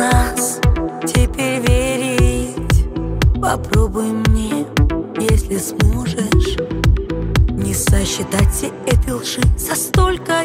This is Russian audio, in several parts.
нас теперь верить. Попробуй мне, если сможешь. Не сосчитать все эти лжи за столько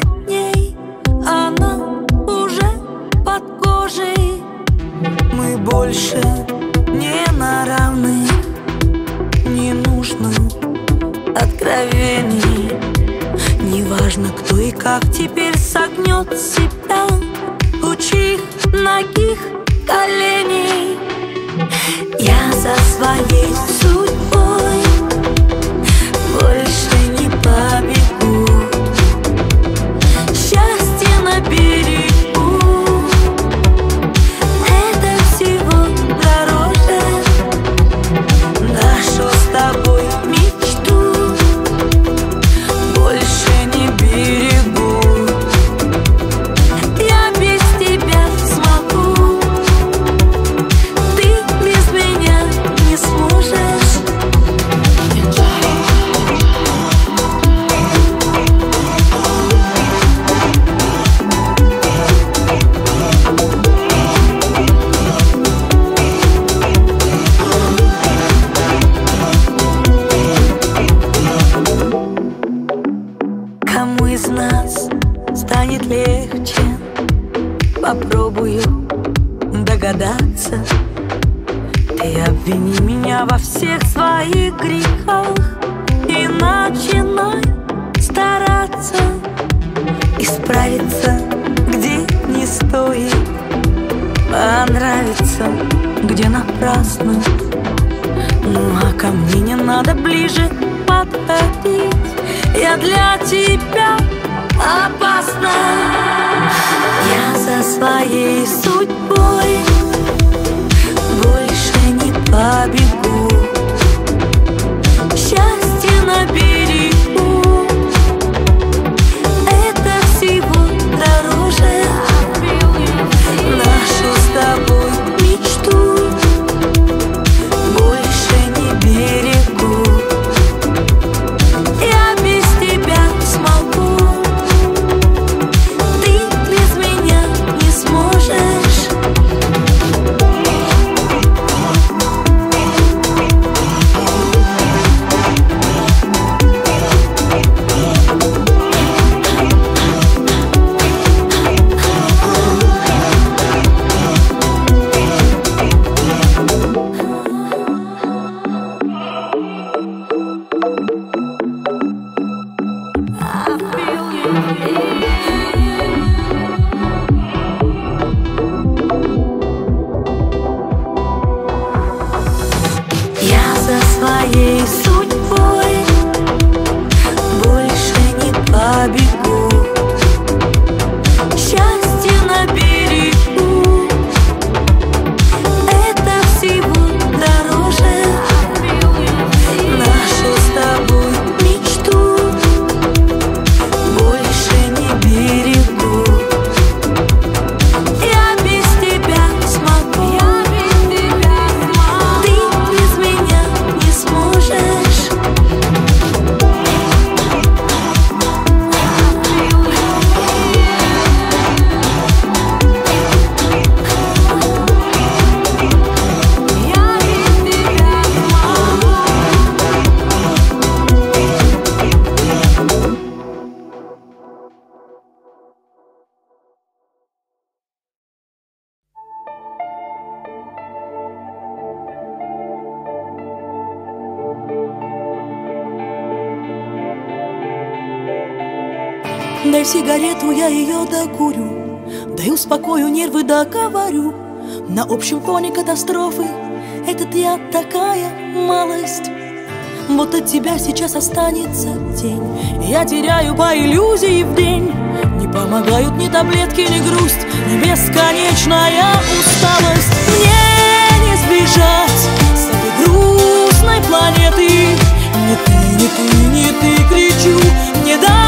общем фоне катастрофы. Этот я такая малость. Вот от тебя сейчас останется тень. Я теряю по иллюзии в день. Не помогают ни таблетки, ни грусть. Ни бесконечная усталость. Мне не сбежать с этой грустной планеты. Не ты, не ты, не ты, кричу. Не дай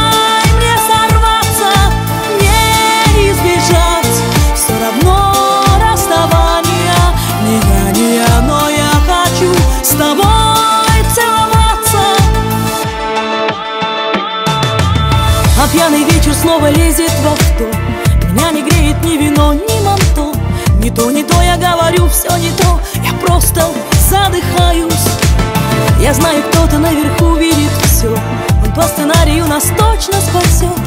А пьяный вечер снова лезет во что Меня не греет ни вино, ни манто. Не то, не то я говорю, все не то. Я просто задыхаюсь. Я знаю, кто-то наверху видит все Он по сценарию нас точно спасет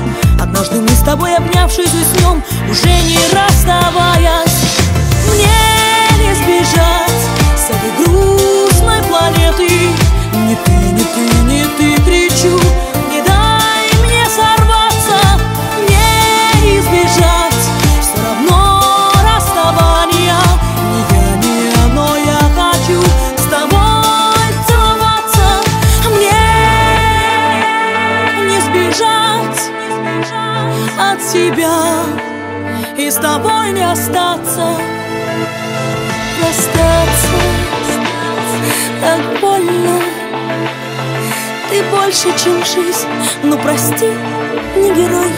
Однажды мы с тобой, обнявшись, уснем Уже не расставаясь. Мне не сбежать с этой грустной планеты. Не ты, не ты, не ты, кричу больше, чем жизнь. Ну прости, не герой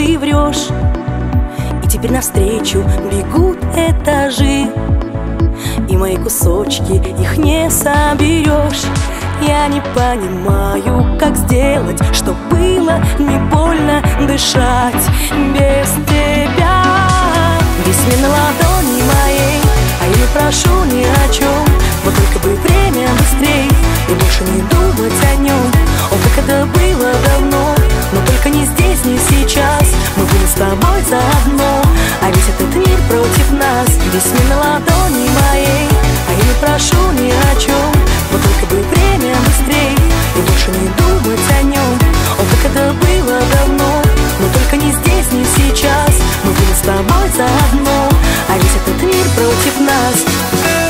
ты врешь. И теперь навстречу бегут этажи. И мои кусочки, их не соберешь. Я не понимаю, как сделать, чтоб было не больно дышать без тебя. Весь мир на ладони моей а я прошу ни о чем Вот только бы время быстрей И больше не думать о нем О, как это было давно Но только не здесь, не сейчас. Мы были с тобой заодно. А весь этот мир против нас. Весь мир на ладони моей. А я не прошу ни о чем Вот только бы время быстрей. И больше не думать о нем О, как это было давно. Но только не здесь, не сейчас. Мы были с тобой заодно. А весь этот мир против нас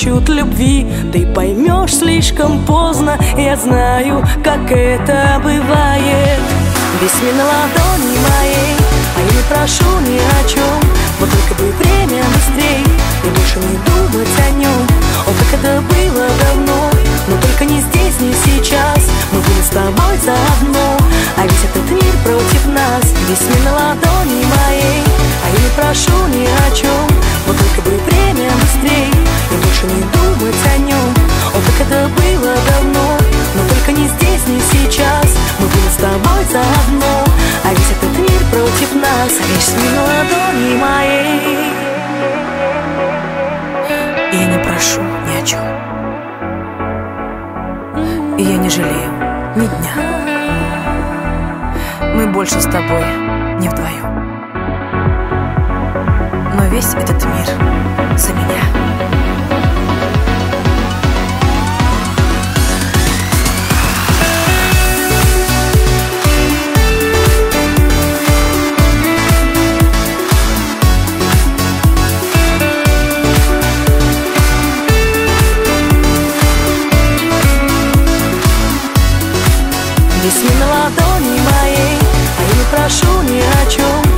ищут любви. Ты поймешь слишком поздно. Я знаю, как это бывает. Весь мир на ладони моей. А я не прошу ни о чем Вот только бы время быстрей. И больше не думать о нем О, как это было давно. Но только не здесь, не сейчас. Мы были с тобой заодно. А весь этот мир против нас. Весь мир на ладони моей. А я не прошу ни о чем бы время быстрей. И больше не думать о нем О, как это было давно. Но только не здесь, не сейчас. Мы были с тобой заодно. А весь этот мир против нас. А весь мир на ладони моей. Я не прошу ни о чем. И я не жалею ни дня. Мы больше с тобой не вдвоем. Весь этот мир за меня. Весь мир на ладони моей А я не прошу ни о чем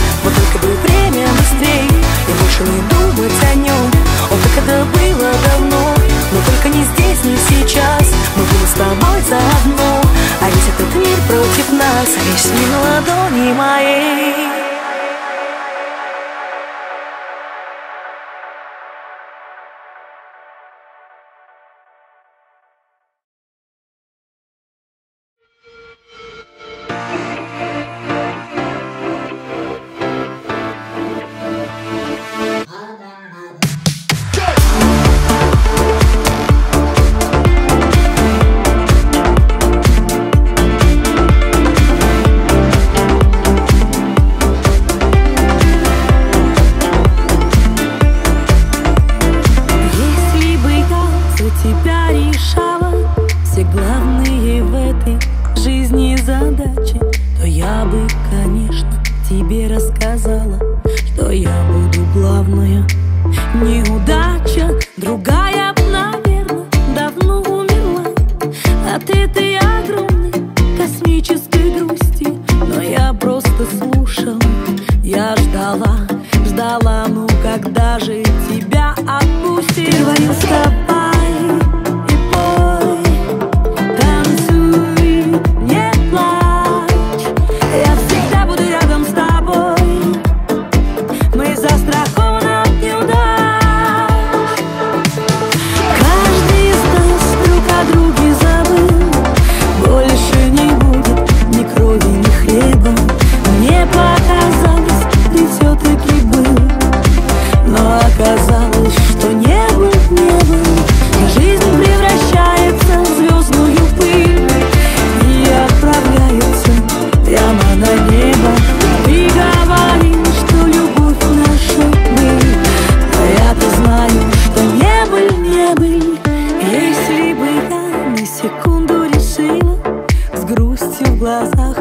todas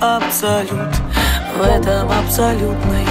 абсолют. В этом абсолютной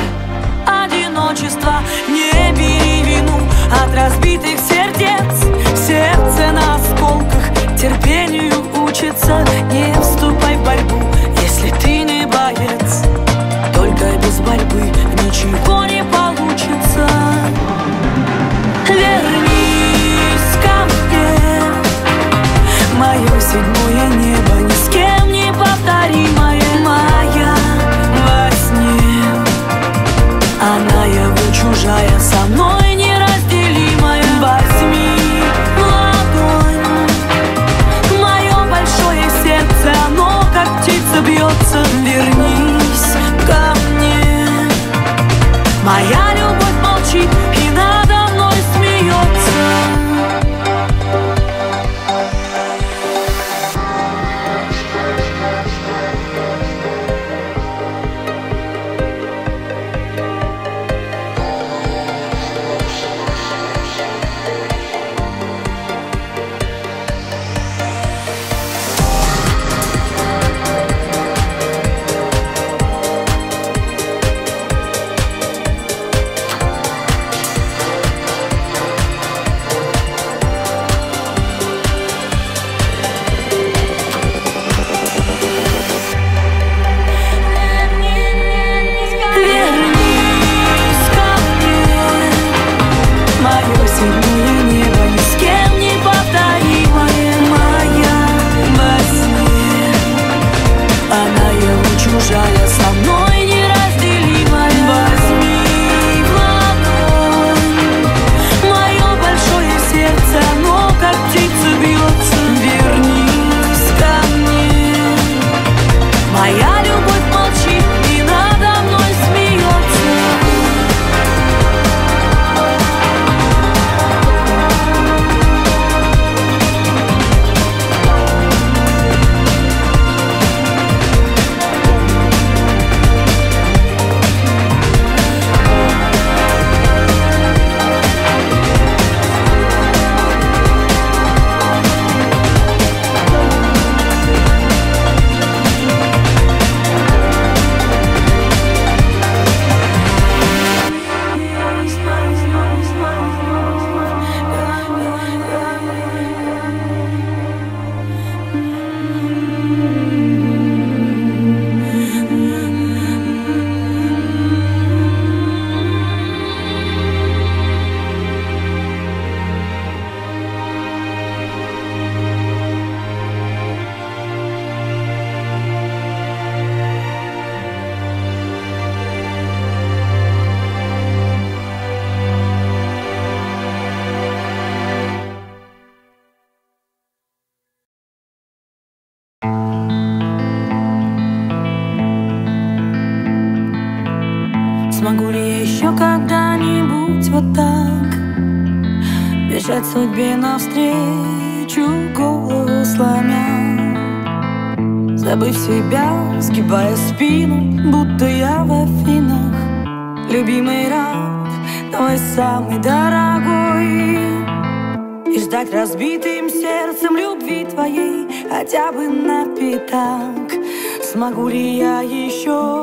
Смогу ли я еще?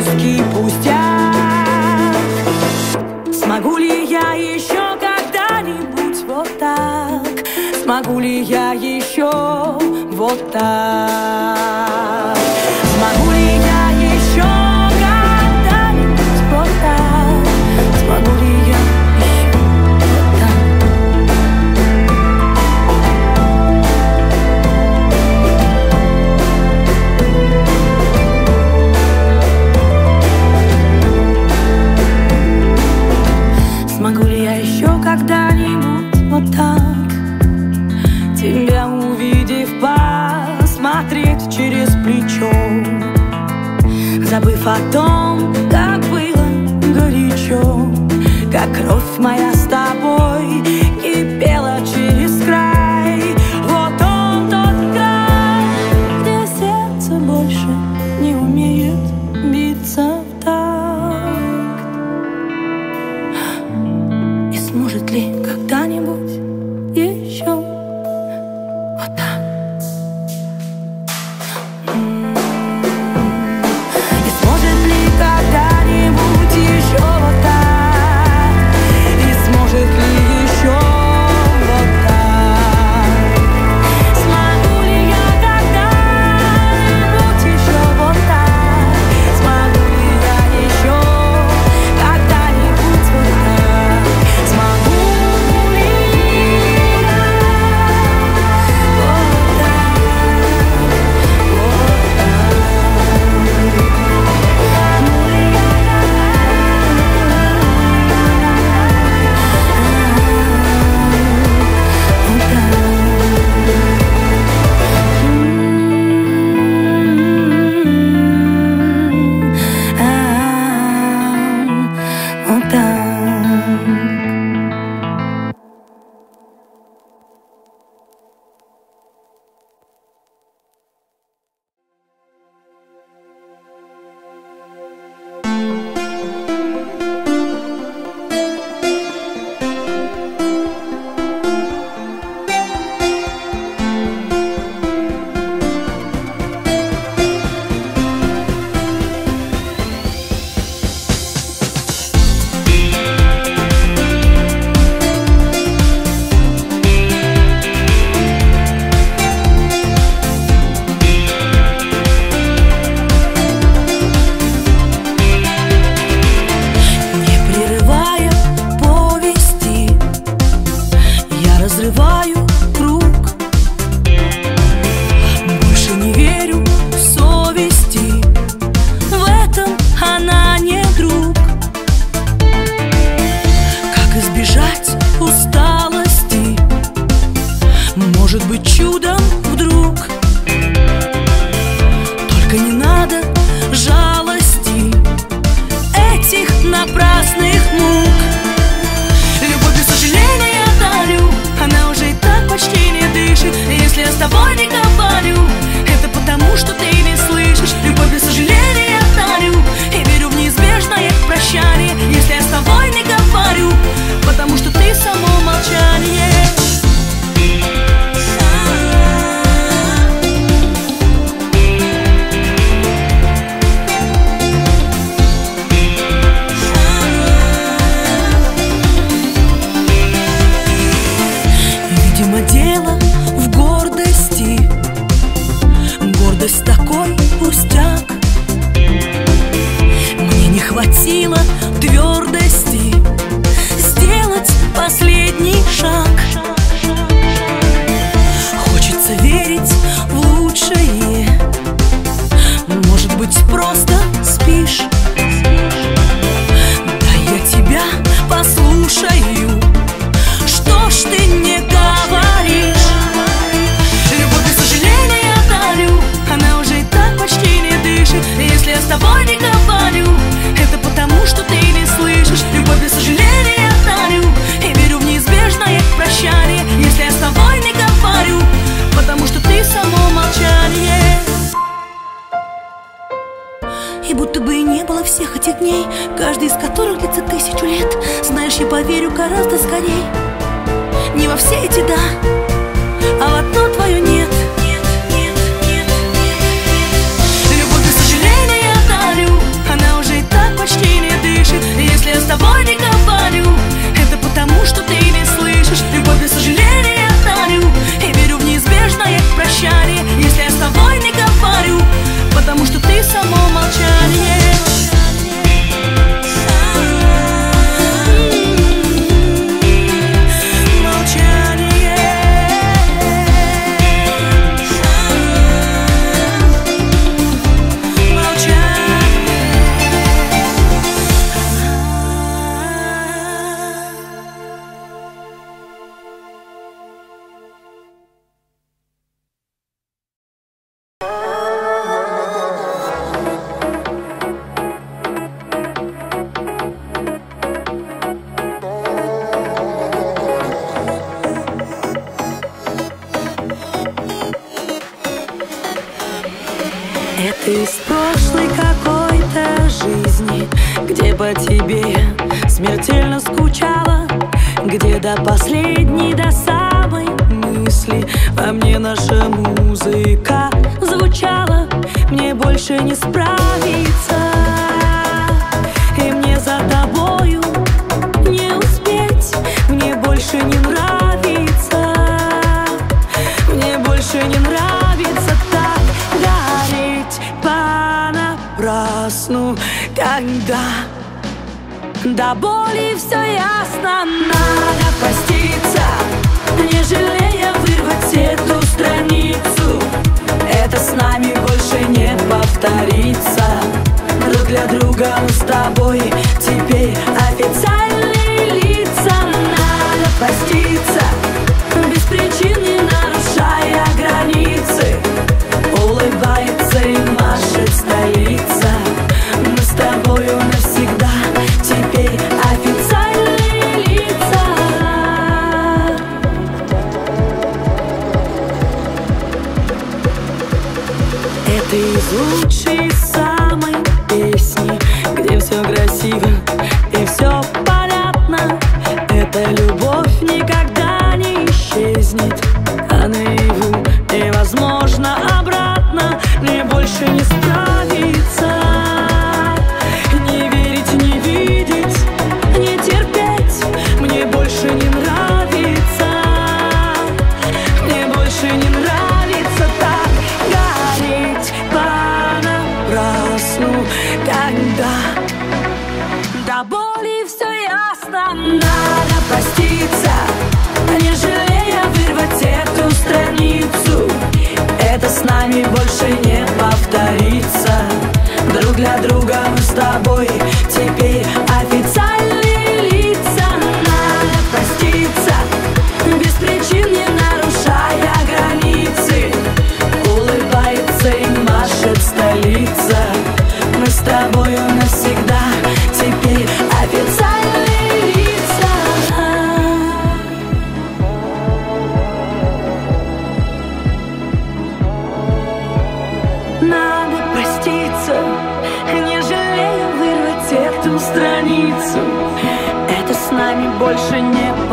поиски пустяк Смогу ли я еще когда-нибудь вот так? Смогу ли я еще вот так? потом, как было горячо, как кровь моя с тобой. for you. смертельно скучала Где до последней, до самой мысли Во мне наша музыка звучала. Мне больше не справиться. до боли все ясно Надо поститься, не жалея вырвать эту страницу. Это с нами больше не повторится. Друг для друга мы с тобой теперь для друга мы с тобой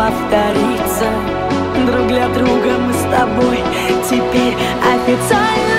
повторится. Друг для друга мы с тобой теперь официально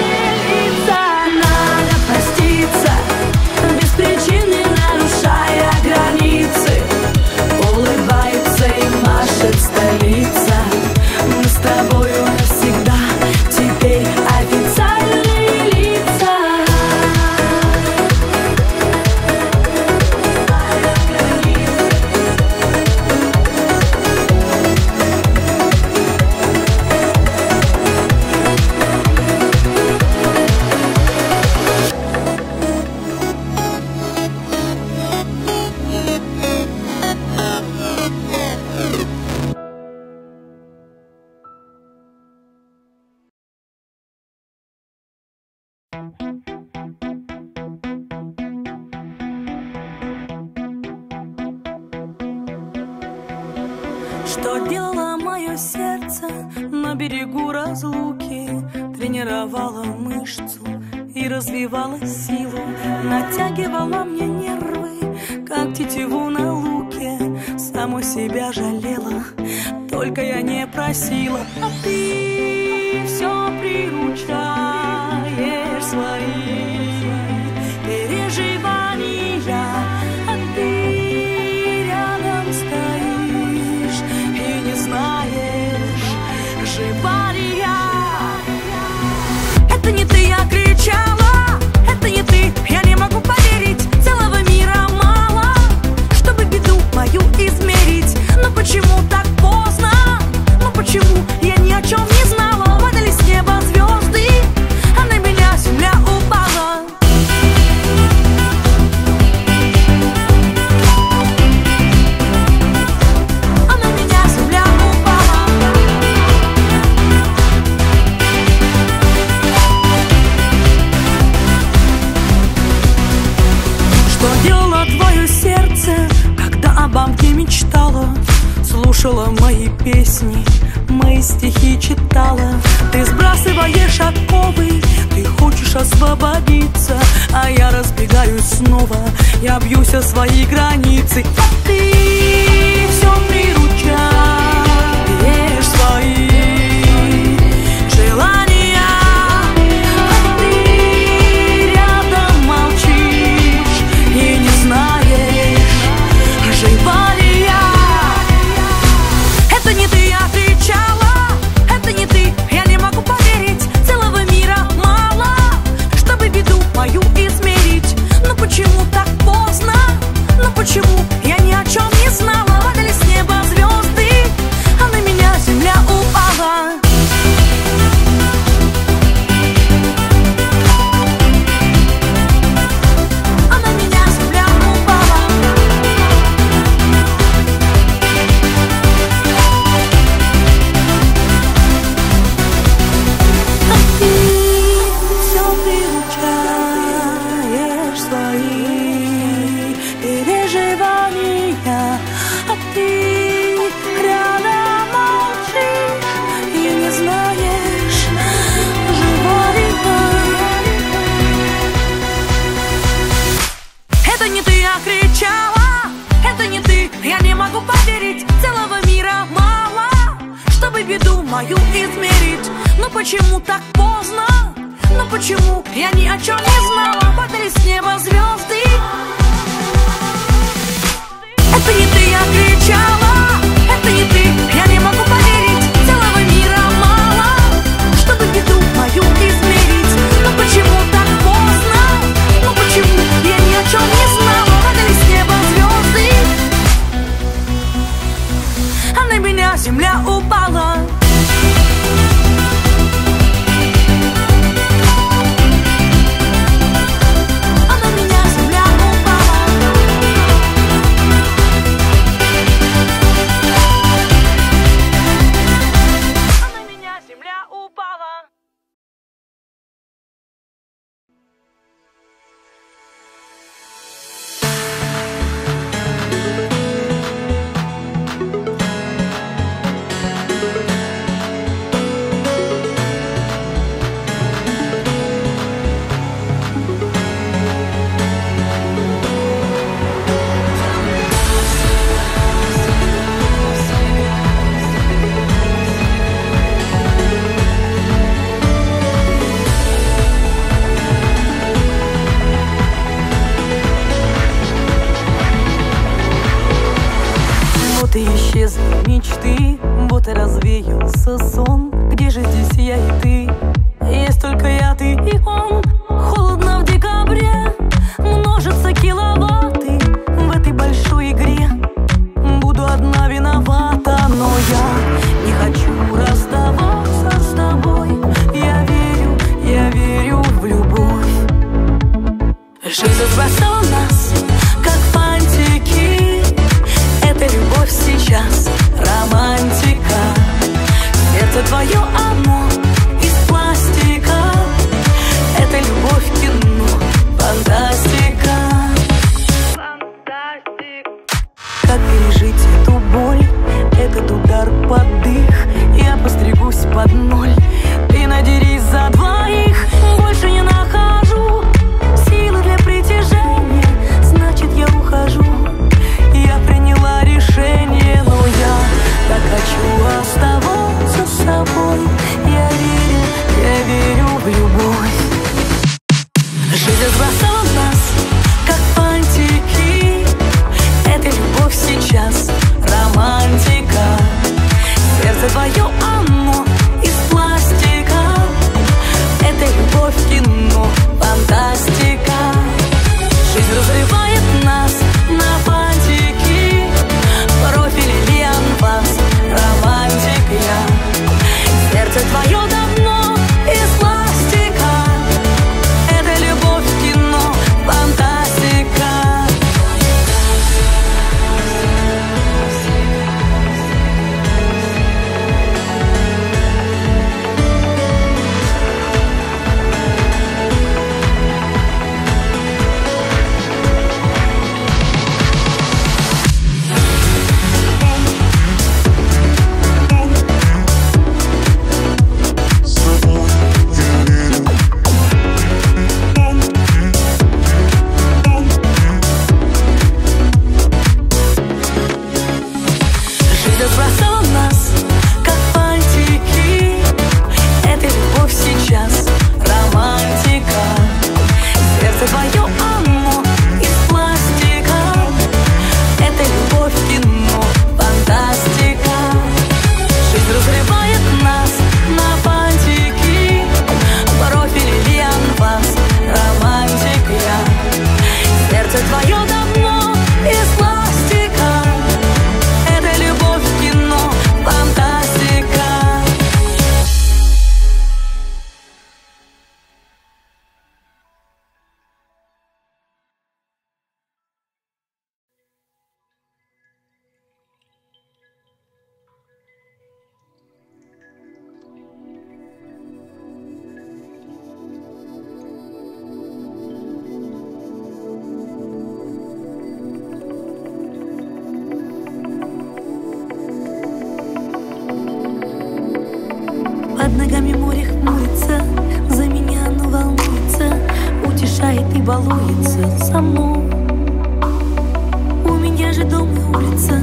балуется со мной. У меня же дом и улица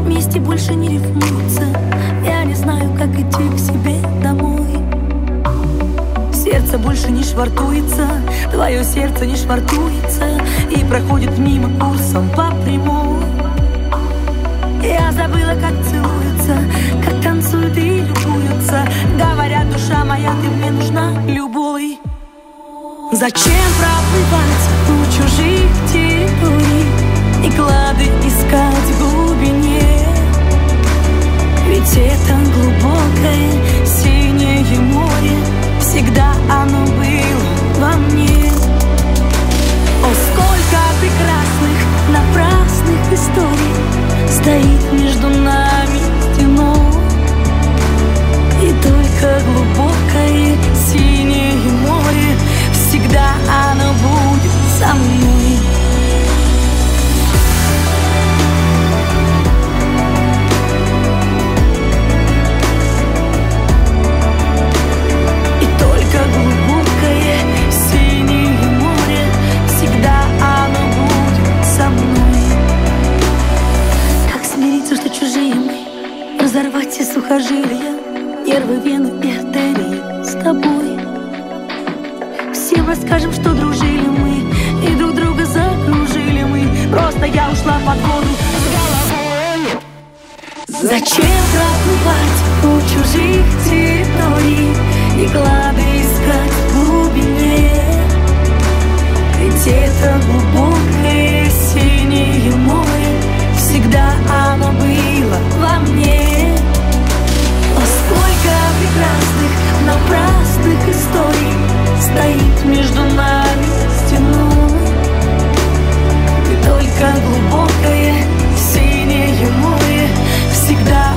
Вместе больше не рифмуется Я не знаю, как идти к себе домой. Сердце больше не швартуется Твое сердце не швартуется И проходит мимо курсом по прямой. Я забыла, как целуется Как танцуют и любуются. Говорят, душа моя, ты мне нужна Зачем проплывать у чужих территорий И клады искать в глубине? Ведь это глубокое синее море Всегда оно было во мне. О, сколько прекрасных, напрасных историй Стоит между нами стеной. И только глубокое синее море Всегда оно будет со мной. И только глубокое синее море Всегда оно будет со мной. Как смириться, что чужие мы? Разорвать все сухожилия. Нервы, вены артерии с тобой расскажем, что дружили мы И друг друга закружили мы. Просто я ушла под воду с головой. Зачем проплывать у чужих территорий И клады искать в глубине? Это глубокое синее море Всегда оно было во мне прекрасных, напрасных историй Стоит между нами стеной. И только глубокое синее море Всегда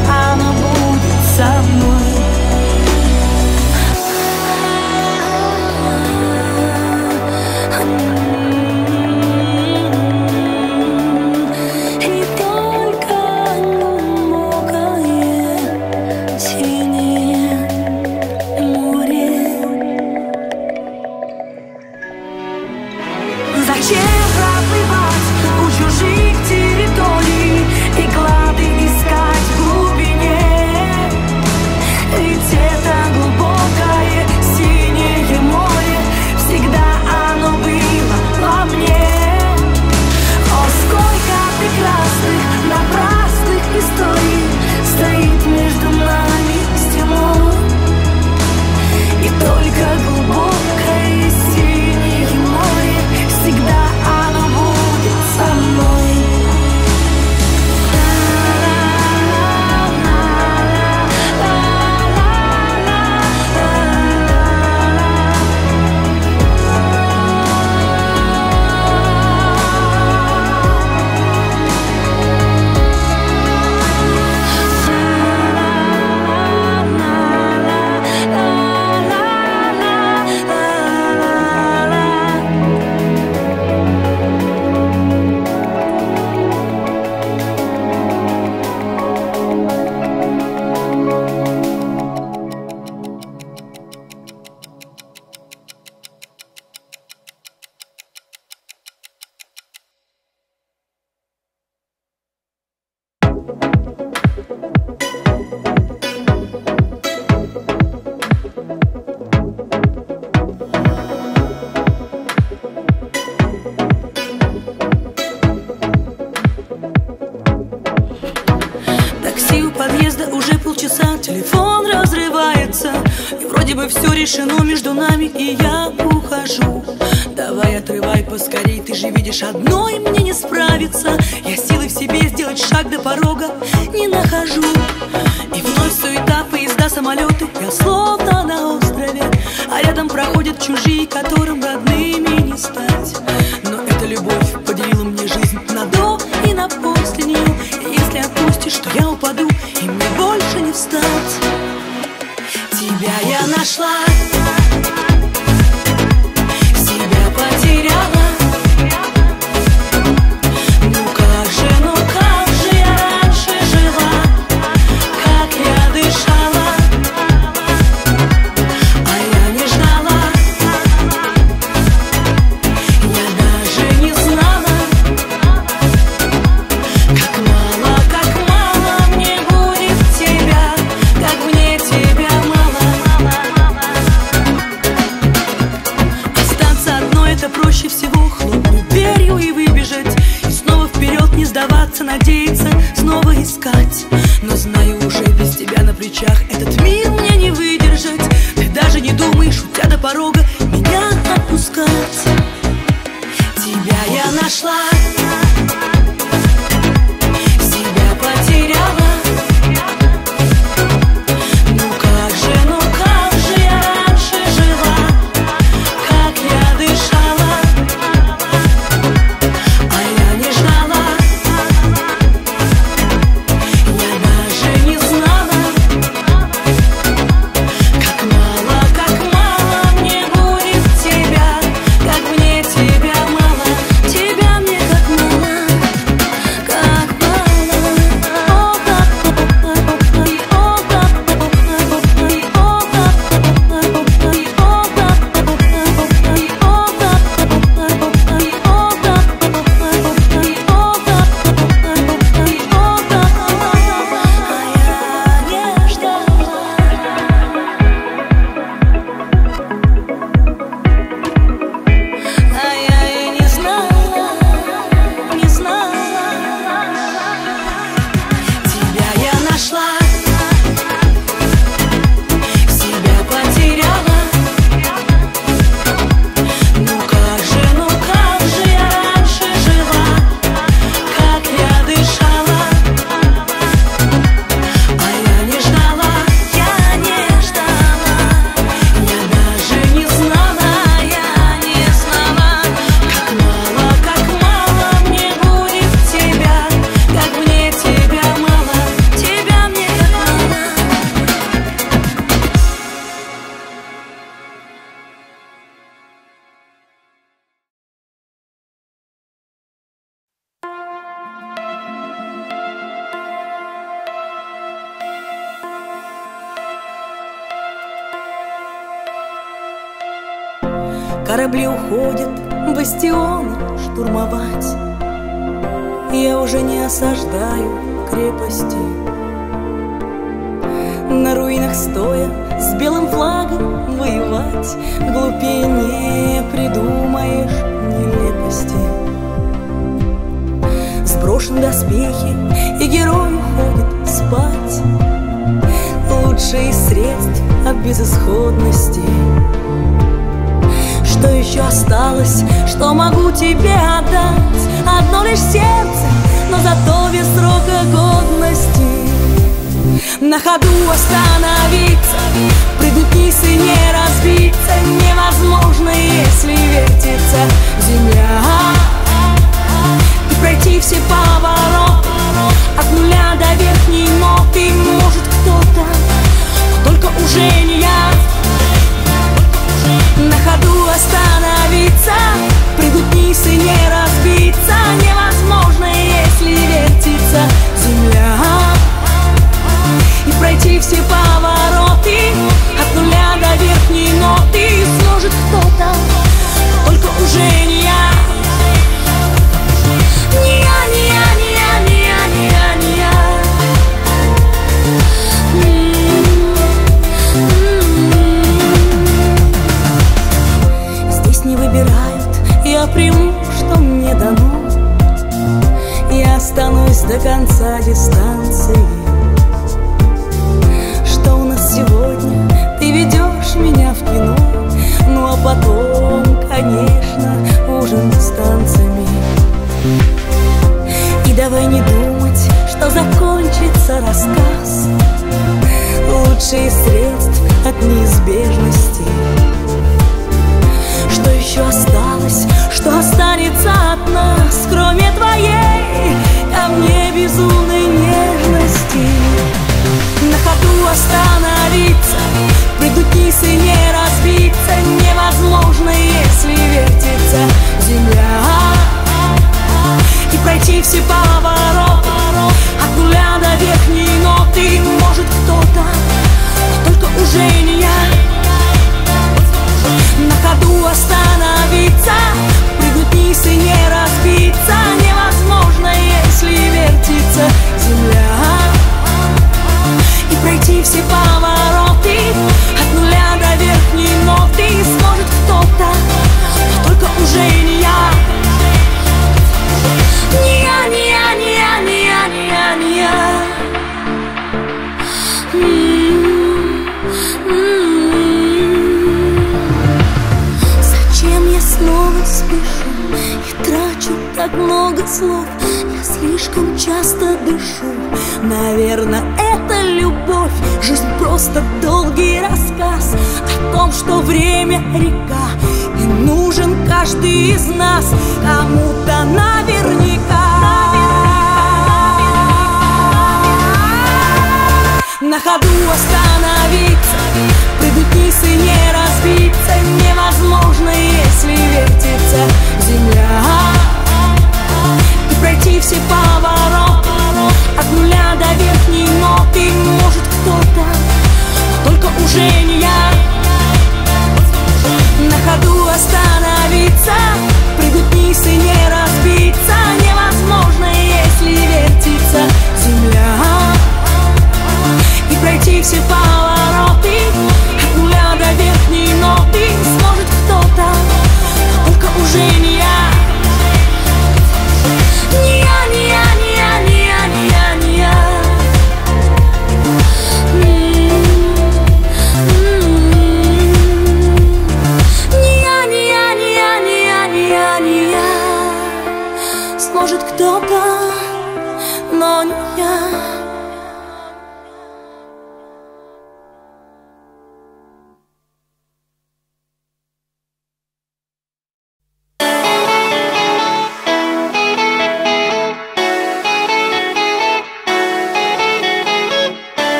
все повороты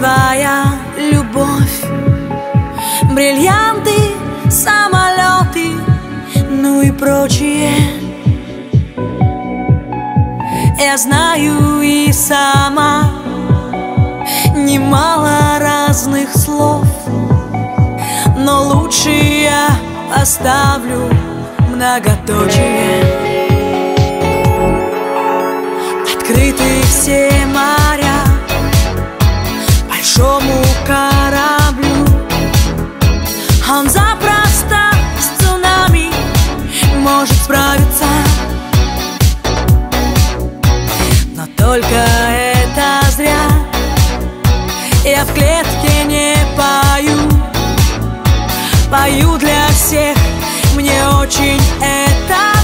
красивая любовь. Бриллианты, самолеты, ну и прочее. Я знаю и сама немало разных слов Но лучше я оставлю многоточие. Открыты все моря большому кораблю. Он запросто с цунами может справиться Но только это зря. Я в клетке не пою. Пою для всех, мне очень это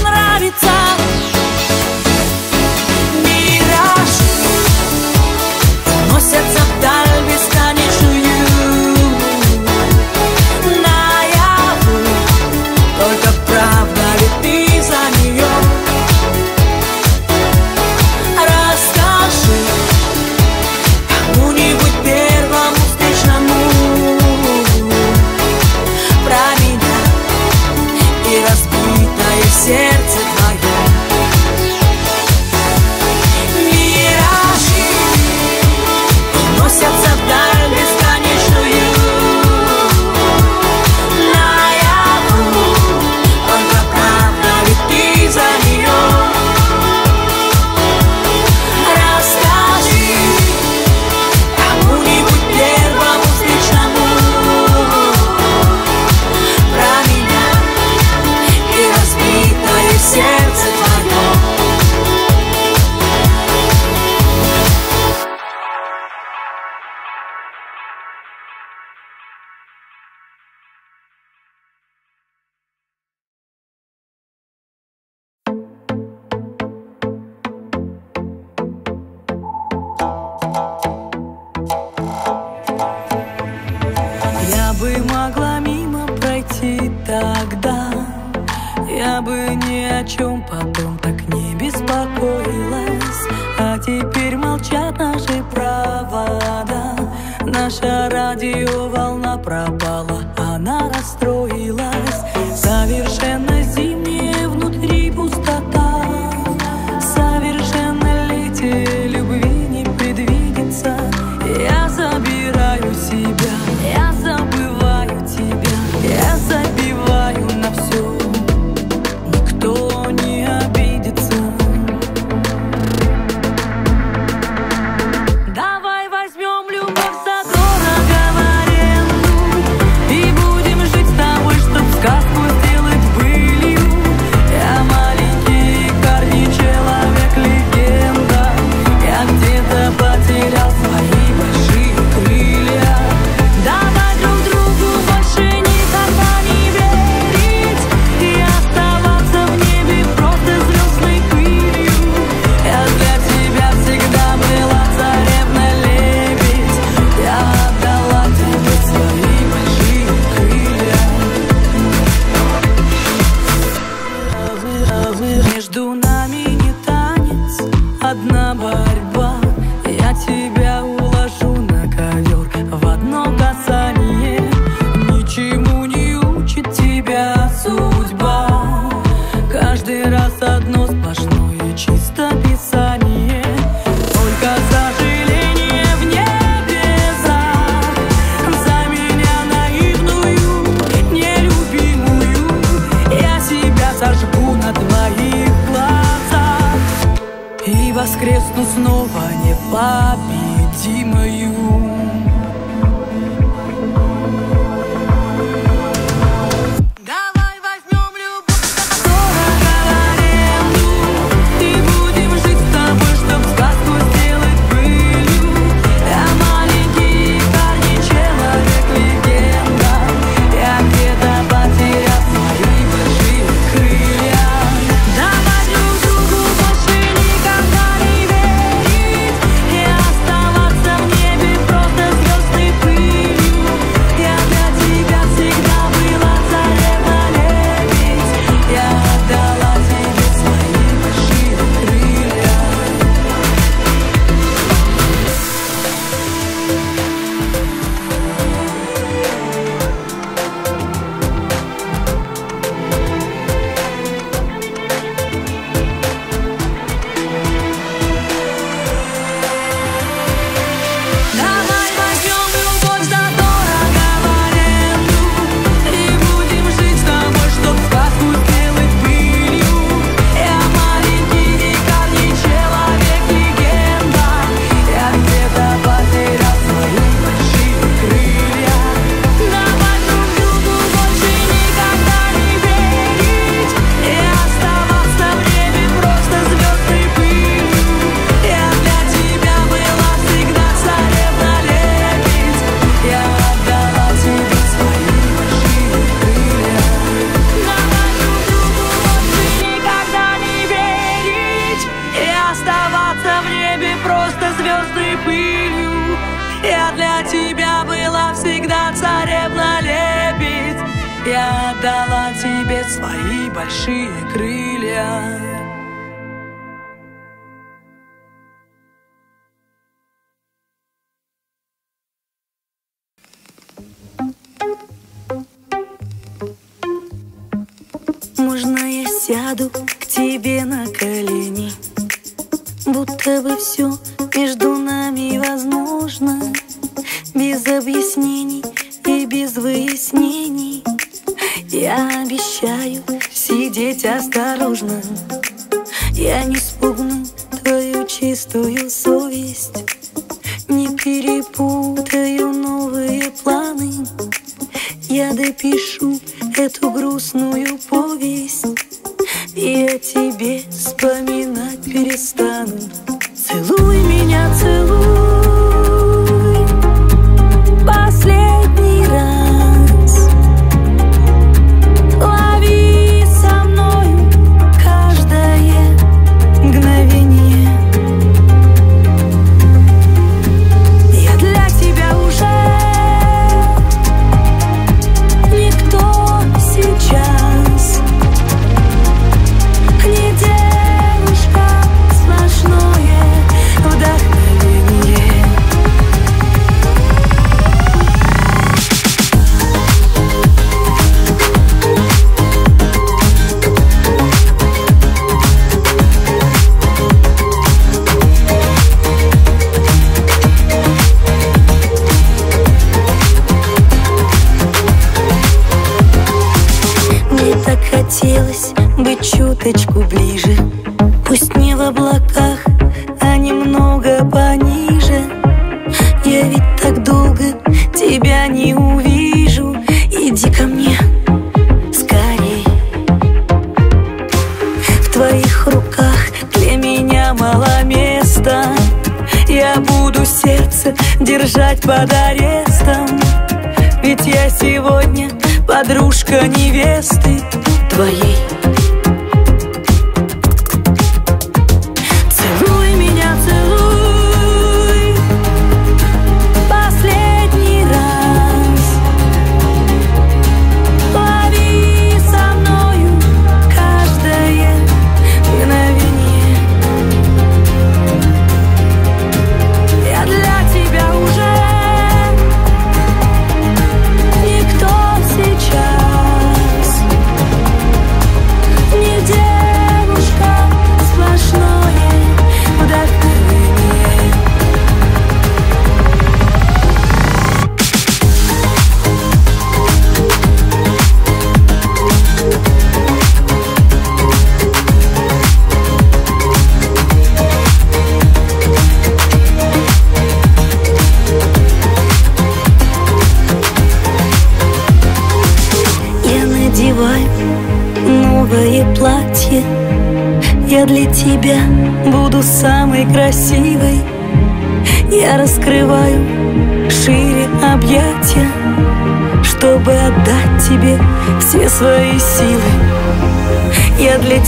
я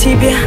Я для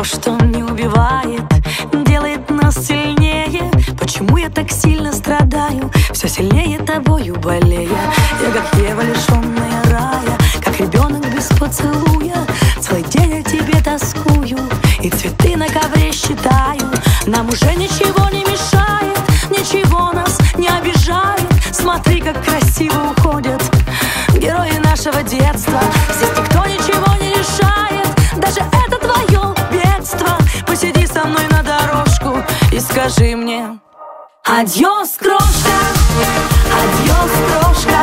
то, что не убивает, делает нас сильнее. Почему я так сильно страдаю, все сильнее тобою болея Я как дева, лишенная рая, как ребенок без поцелуя. Целый день о тебе тоскую, и цветы на ковре считаю. Нам уже ничего не мешает, ничего нас не обижает. Смотри, как красиво уходят герои нашего детства. Здесь скажи мне. Adiós, крошка, adiós, крошка,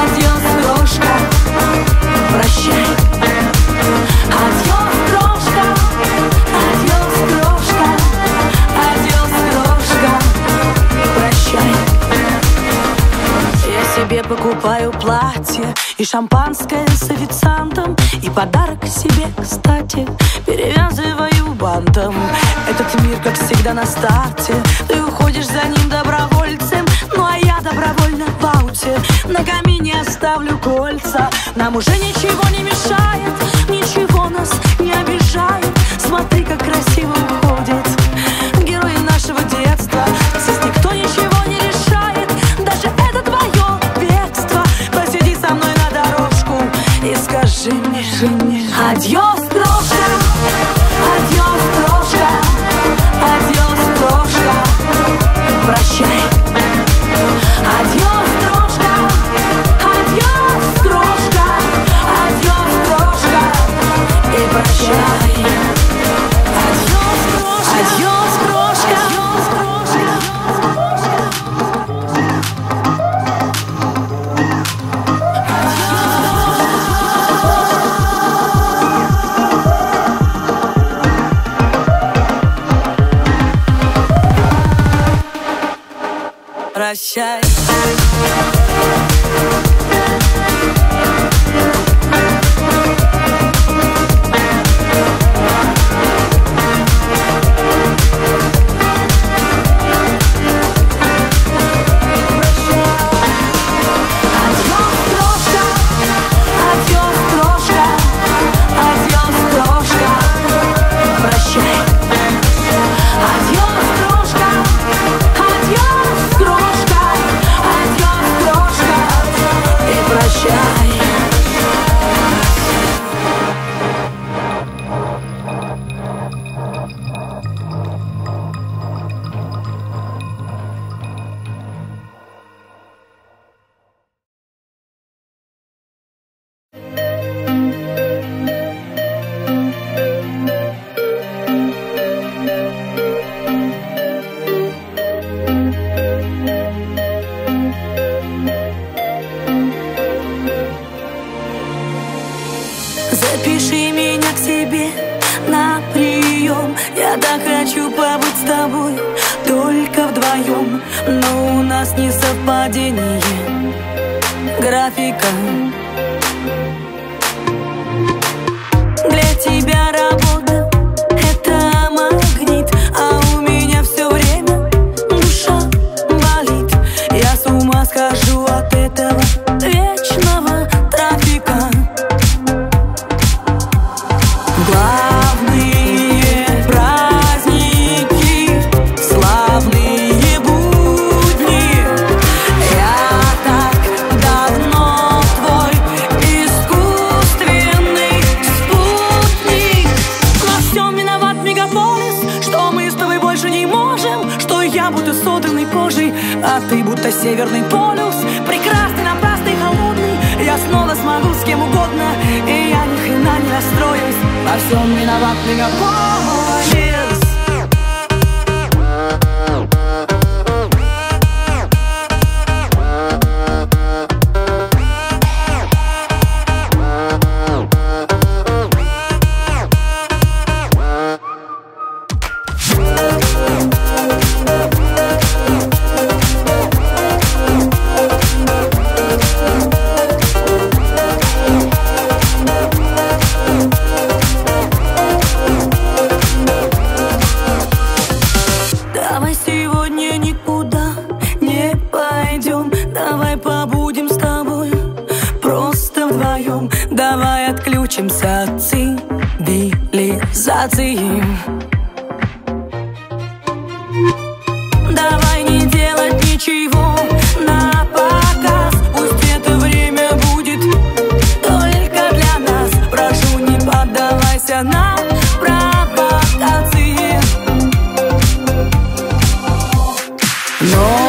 adiós, крошка, прощай. Adiós, крошка, adiós, крошка, adiós, крошка, прощай. Я себе покупаю платье и шампанское с официантом И подарок себе, кстати, перевязываю бандам Этот мир, как всегда, на старте. Ты уходишь за ним добровольцем Ну а я добровольно в ауте. На камине оставлю кольца. Нам уже ничего не мешает Ничего нас No.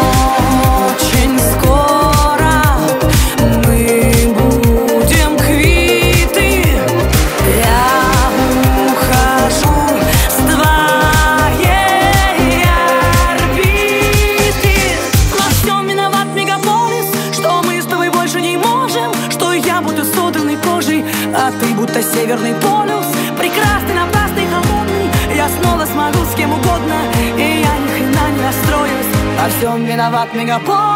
up all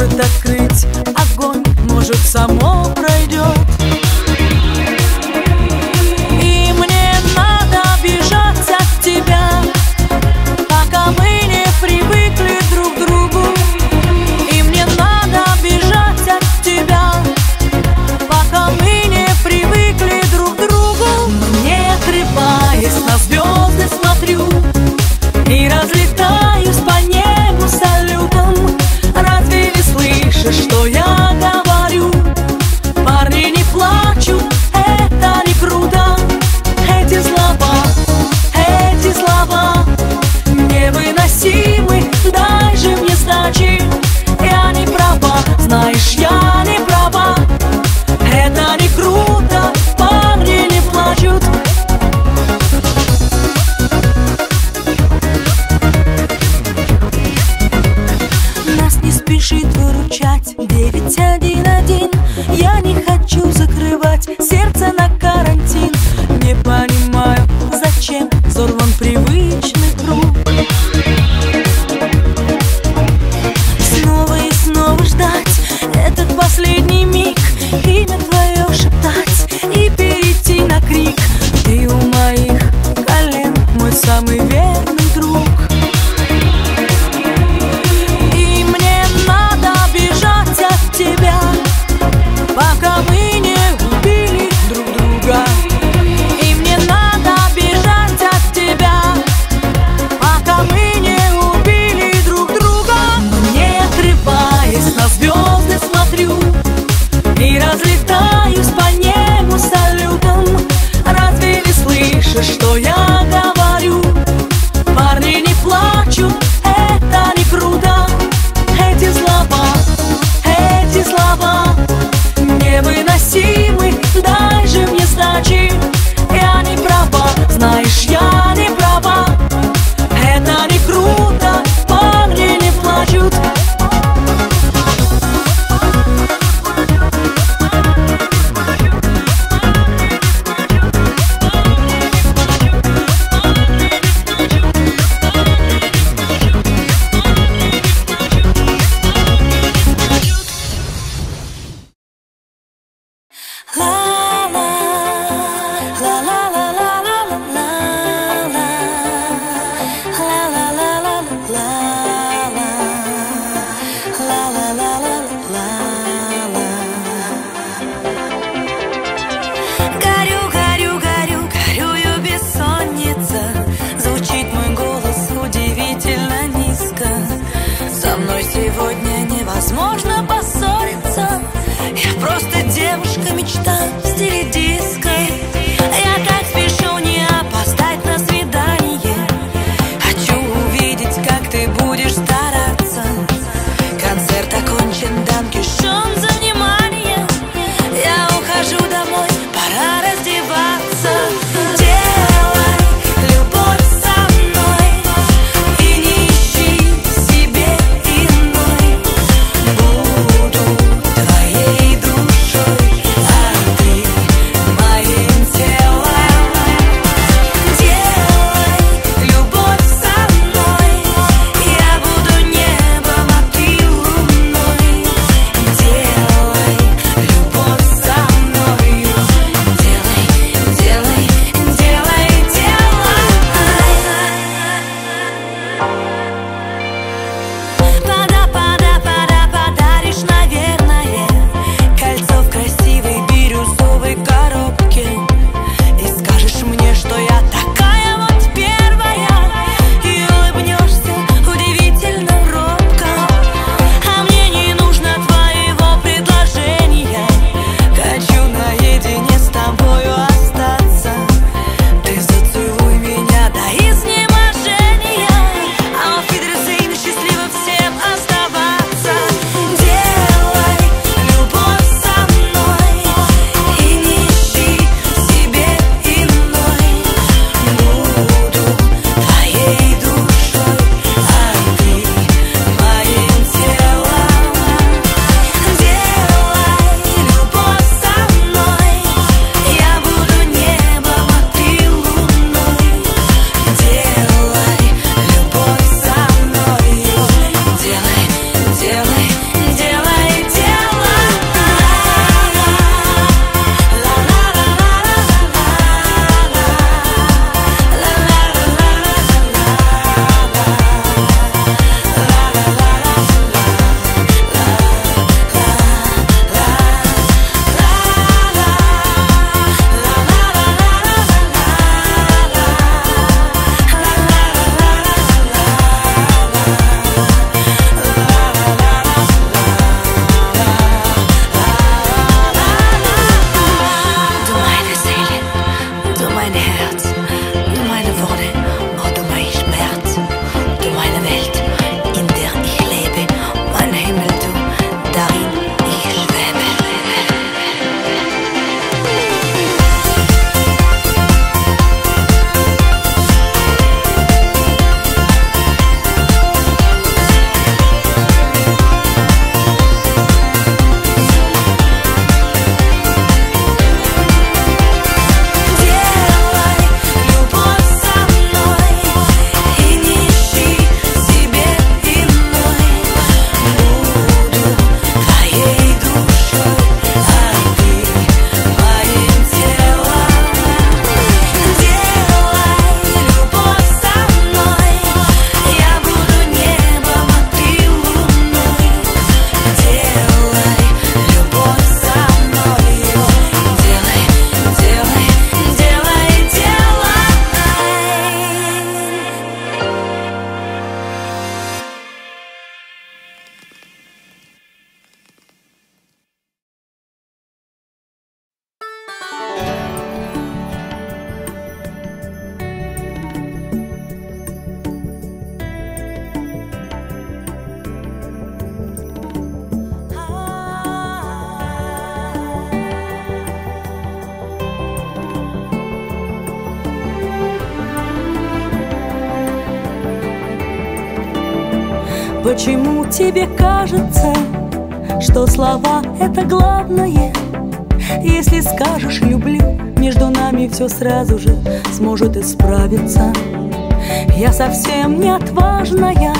Может открыть сразу же сможет исправиться. Я совсем не отважная,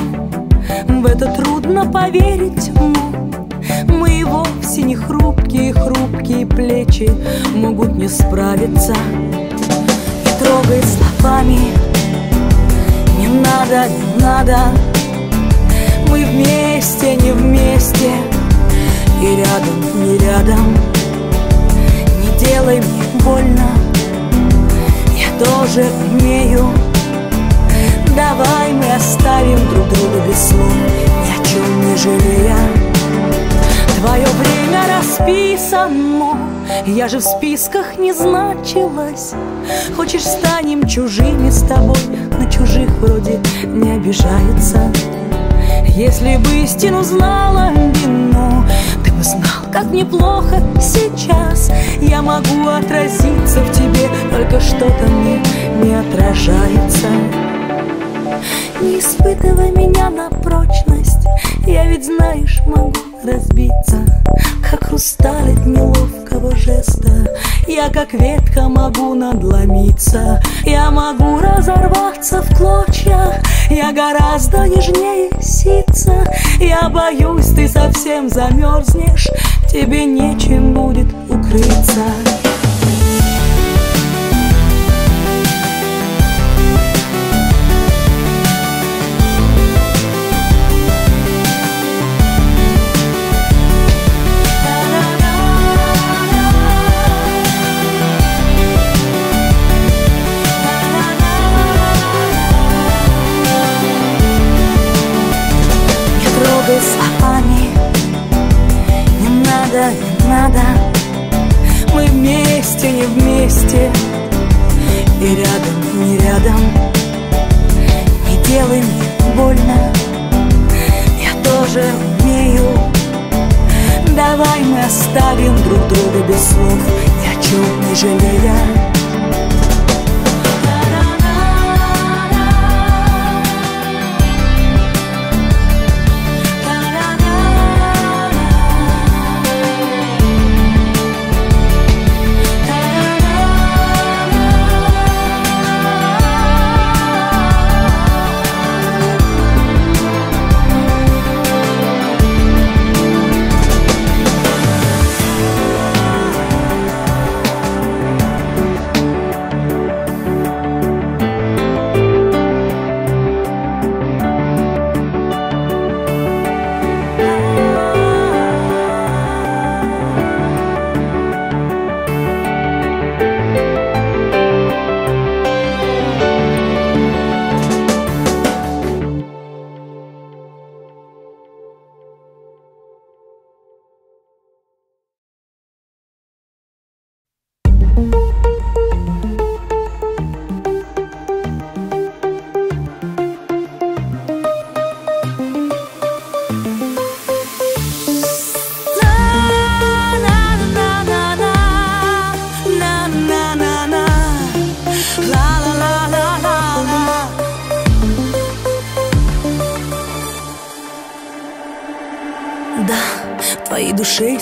в это трудно поверить, но мои вовсе не хрупкие, хрупкие плечи могут не справиться. И трогай словами, не надо, не надо. Мы вместе, не вместе И рядом, не рядом Не делай мне больно тоже умею. Давай мы оставим друг друга без слов. Ни о чем не жалея. Твое время расписано. Я же в списках не значилась. Хочешь, станем чужими с тобой. На чужих вроде не обижаются если бы истину знала вину, ты бы знал, как неплохо сейчас Я могу отразиться в тебе, только что-то мне не отражается. Не испытывай меня на прочность Я ведь, знаешь, могу разбиться Как хрусталь от неловкого жеста Я как ветка могу надломиться. Я могу разорваться в клочьях Я гораздо нежнее сица Я боюсь, ты совсем замерзнешь. Тебе нечем будет укрыться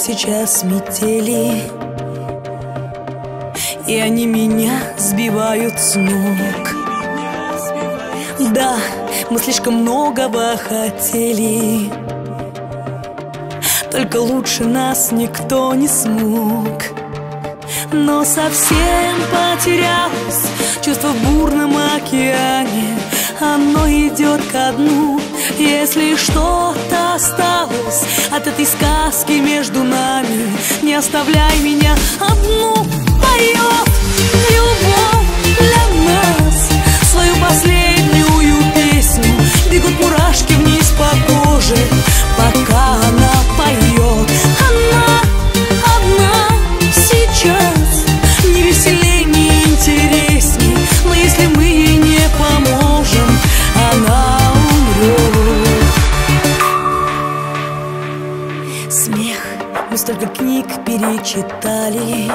сейчас метели И они меня сбивают с ног. Да, мы слишком многого хотели Только лучше нас никто не смог. Но совсем потерялась Чувство в бурном океане. Оно идет ко дну если осталось от этой сказки между нами. Не оставляй меня одну перечитали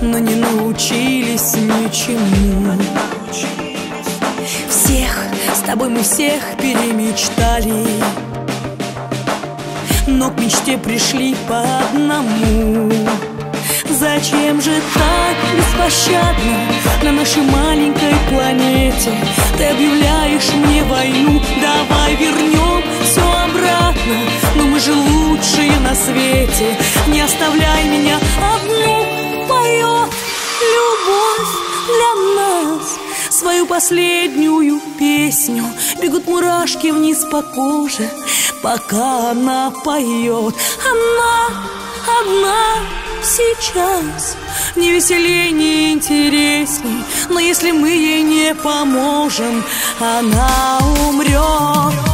Но не научились ничему. Всех, с тобой мы всех перемечтали Но к мечте пришли по одному. Зачем же так беспощадно На нашей маленькой планете? Ты объявляешь мне войну Давай вернем все обратно Но мы же лучшие на свете. Не оставляй меня одну. Поет любовь для нас. Свою последнюю песню. Бегут мурашки вниз по коже. Пока она поет. Она одна сейчас. Не веселей, не интересней. Но если мы ей не поможем Она умрет